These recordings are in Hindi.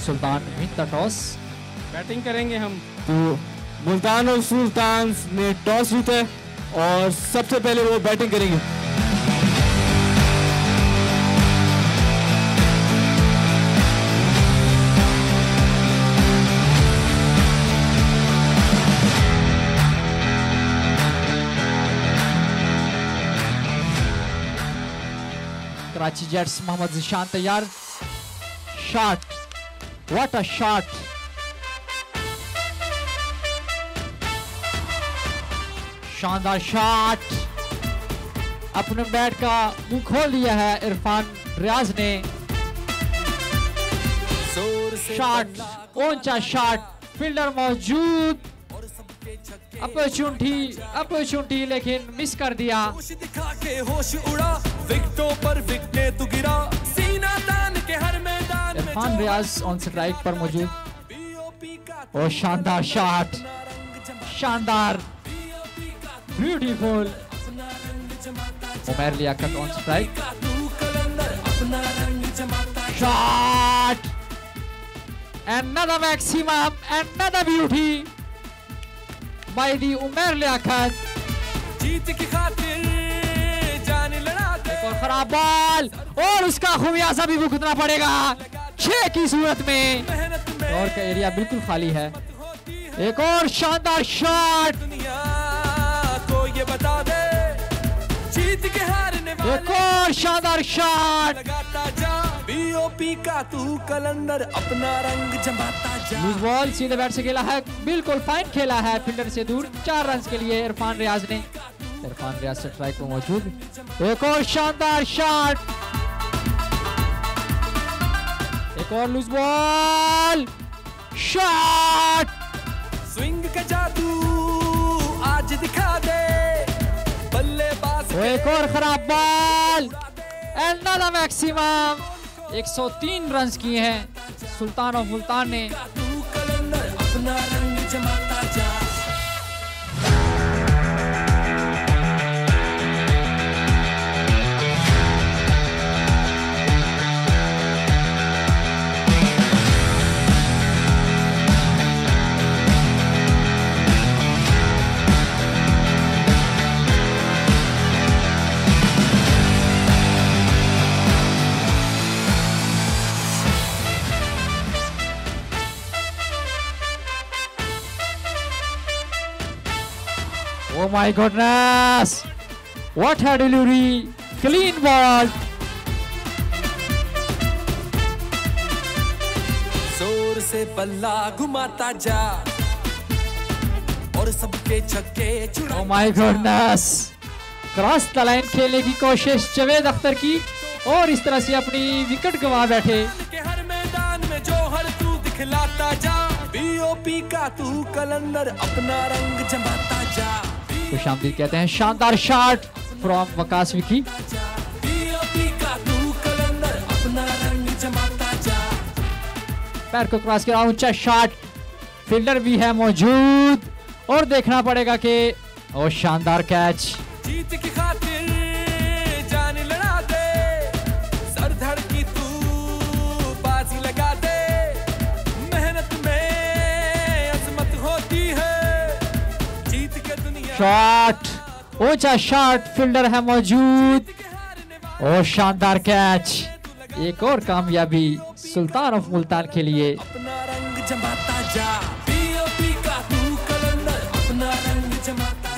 Sultan win the toss. Batting करेंगे हम। तो मुल्तान और सुल्तान ने टॉस जीता है और सबसे पहले वो बैटिंग करेंगे। कराची जेट्स मोहम्मद जिशान तैयार। शॉट। व्हाट अ शॉट शानदार शॉट अपने बैट का मुँह खोल दिया है इरफान रियाज ने। शॉट ऊँचा शॉट फील्डर मौजूद। अपॉर्चुनिटी अपॉर्चुनिटी लेकिन मिस कर दिया। होश दिखा के होश उड़ा। विकेटों पर विकटे तू गिरा। इरफान रियाज ऑन स्ट्राइक पर मौजूद। और शानदार शॉट शानदार। Beautiful Umer Liaquat on strike shot another maximum, another beauty by the Umer Liaquat जीत की खातिर जान लड़ा दे और खराब बॉल और उसका खुमियाजा भी भुगतना पड़ेगा। छह की सूरत में। और का एरिया बिल्कुल खाली है। एक और शानदार शॉट। को ये बता दे जीत के हारने एक और शानदार शॉट। बीओपी का तू कलंदर अपना रंग जमाता जा। बॉल सीधे बैट से खेला है बिल्कुल फाइन खेला है फील्डर से दूर चार रन के लिए इरफान रियाज ने। इरफान रियाज से स्ट्राइक पर मौजूद। एक और शानदार शॉट। एक और लूज बॉल शॉट स्विंग का जादू आज दिखा दे। बल्लेबाज एक और खराब बॉल एंड मैक्सिमम 103 रन किए हैं। सुल्तान ऑफ़ मुल्तान ने Oh my goodness! What a delivery! Clean ball! ज़ोर से बल्ला घुमाता जा और सबके छक्के छुड़ा Oh my goodness! Cross the line खेलने की कोशिश जवेद अख्तर की और इस तरह से अपनी विकेट गंवा बैठे हर मैदान में जो हर तू दिखलाता जा बीओपी का तू कलंदर अपना रंग जमाता जा खुश कहते हैं। शानदार शॉट फ्रॉम वकास विकी। पैर को क्रॉस किया, ऊँचा शॉट फील्डर भी है मौजूद। और देखना पड़ेगा कि ओ शानदार कैच जीत की खातिर शॉट ऊँचा शॉट फील्डर है मौजूद और शानदार कैच एक और कामयाबी सुल्तान ऑफ़ मुल्तान के लिए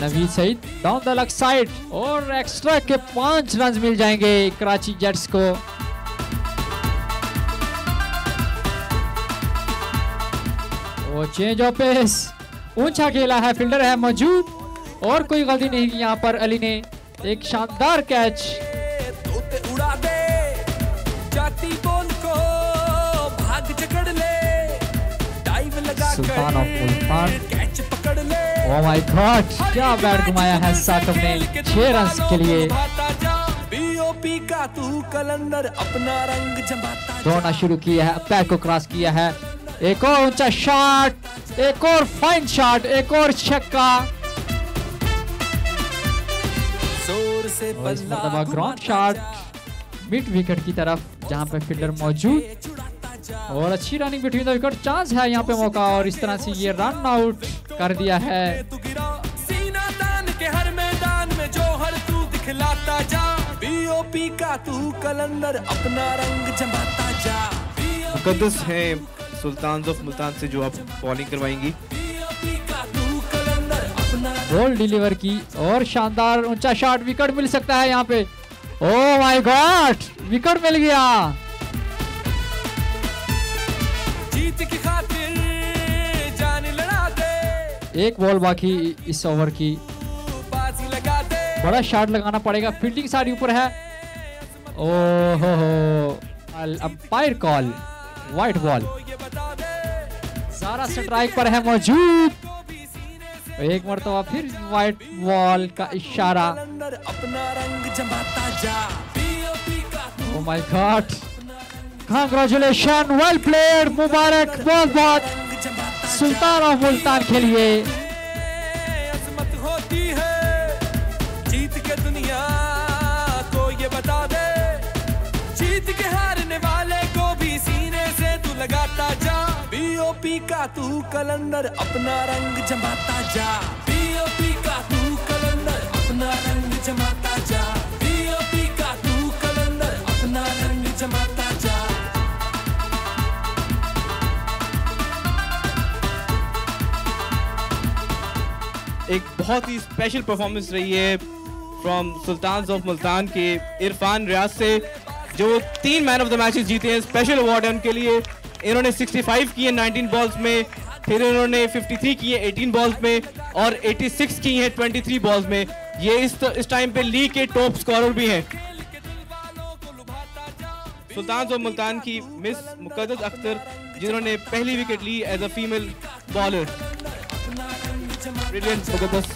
Naveed Saeed down the leg side और एक्स्ट्रा के पाँच रन मिल जाएँगे कराची जेट्स को चेंज ऑफ़ पेस ऊँचा खेला है फील्डर है मौजूद और कोई गलती नहीं की यहाँ पर अली ने। एक शानदार कैच उड़ा दे जाती बॉल को भाग जकड़ ले। डाइव लगा सुल्तान ऑफ़ मुल्तान। कैच पकड़ ले। माय गॉड क्या बैट घुमाया है साकब ने छह रन के लिए। बीओपी का तू कलंदर अपना रंग जमाता दौड़ना शुरू किया है पैर को क्रॉस किया है। एक और ऊँचा शॉट एक और फाइन शॉट एक और छक्का। और इस मरतबा ग्राउंड शॉट मिड विकेट की तरफ़ जहाँ पे फील्डर मौजूद। और अच्छी running between the wicket chance है यहाँ पे मौका और इस तरह से ये रन आउट कर दिया है। तू गिरा। सीना तान के हर मैदान में जो हर दिखलाता जा। बीओपी का कलंदर अपना रंग जमाता जा। मुकद्दस हैं सुल्तान ऑफ़ मुल्तान से जो आप बॉलिंग करवाएँगी। बॉल डिलीवर की और शानदार ऊँचा शॉट विकेट मिल सकता है यहाँ पे। ओ माय गॉड विकेट मिल गया। जीत की खातिर जान लड़ा दे। एक बॉल बाकी इस ओवर की। बड़ा शॉट लगाना पड़ेगा। फील्डिंग सारी ऊपर है। ओ हो हो अंपायर कॉल वाइट बॉल सारा स्ट्राइक पर है मौजूद। एक मरतबा फिर वाइट वॉल का इशारा। अपना रंग जमाता जा का ओ my god congratulation well played मुबारक बहुत बहुत। सुल्तान ऑफ़ मुल्तान होती है जीत के दुनिया को ये बता दे। जीत के हारने वाले को भी सीने से तू लगाता बीओपी का तू कलंदर, अपना रंग जमाता जा। बीओपी का तू कलंदर, अपना रंग जमाता जा। बीओपी का तू कलंदर, अपना रंग जमाता जा। एक बहुत ही स्पेशल परफॉर्मेंस रही है फ्रॉम सुल्तान ऑफ़ मुल्तान के इरफान रियाज से, जो तीन मैन ऑफ़ द मैचेस जीते हैं स्पेशल अवार्ड है उनके लिए। इन्होंने 65 किए 19 बॉल्स में, फिर इन्होंने 53 किए 18 बॉल्स में और 86 की हैं 23 बॉल्स में। ये इस इस टाइम पे लीग के टॉप स्कोरर भी हैं। सुल्तान ऑफ़ मुल्तान की मिस मुकद्दस अख्तर, जिन्होंने पहली wicket Lee as a female bowler brilliant Muqaddas.